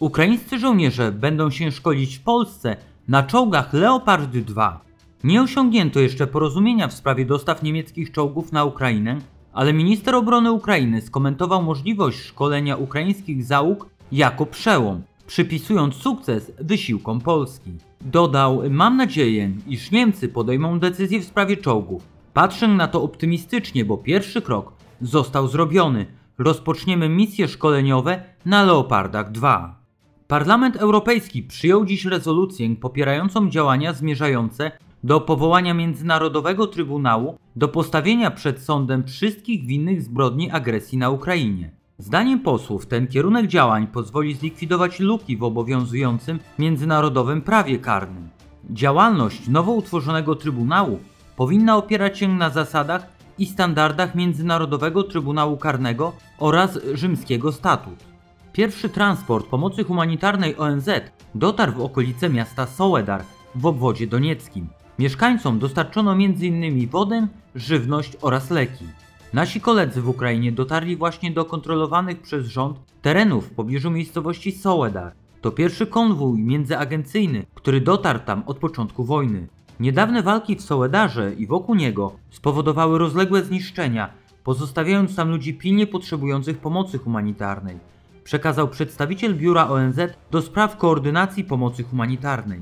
Ukraińscy żołnierze będą się szkolić w Polsce na czołgach Leopard 2. Nie osiągnięto jeszcze porozumienia w sprawie dostaw niemieckich czołgów na Ukrainę, ale minister obrony Ukrainy skomentował możliwość szkolenia ukraińskich załóg jako przełom, przypisując sukces wysiłkom Polski. Dodał: Mam nadzieję, iż Niemcy podejmą decyzję w sprawie czołgów. Patrzę na to optymistycznie, bo pierwszy krok został zrobiony. Rozpoczniemy misje szkoleniowe na Leopardach 2. Parlament Europejski przyjął dziś rezolucję popierającą działania zmierzające do powołania Międzynarodowego Trybunału do postawienia przed sądem wszystkich winnych zbrodni agresji na Ukrainie. Zdaniem posłów ten kierunek działań pozwoli zlikwidować luki w obowiązującym międzynarodowym prawie karnym. Działalność nowo utworzonego Trybunału powinna opierać się na zasadach i standardach Międzynarodowego Trybunału Karnego oraz Rzymskiego Statut. Pierwszy transport pomocy humanitarnej ONZ dotarł w okolice miasta Soledar w obwodzie donieckim. Mieszkańcom dostarczono m.in. wodę, żywność oraz leki. Nasi koledzy w Ukrainie dotarli właśnie do kontrolowanych przez rząd terenów w pobliżu miejscowości Soledar. To pierwszy konwój międzyagencyjny, który dotarł tam od początku wojny. Niedawne walki w Soledarze i wokół niego spowodowały rozległe zniszczenia, pozostawiając tam ludzi pilnie potrzebujących pomocy humanitarnej, przekazał przedstawiciel biura ONZ do spraw koordynacji pomocy humanitarnej.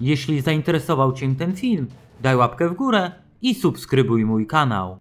Jeśli zainteresował Cię ten film, daj łapkę w górę i subskrybuj mój kanał.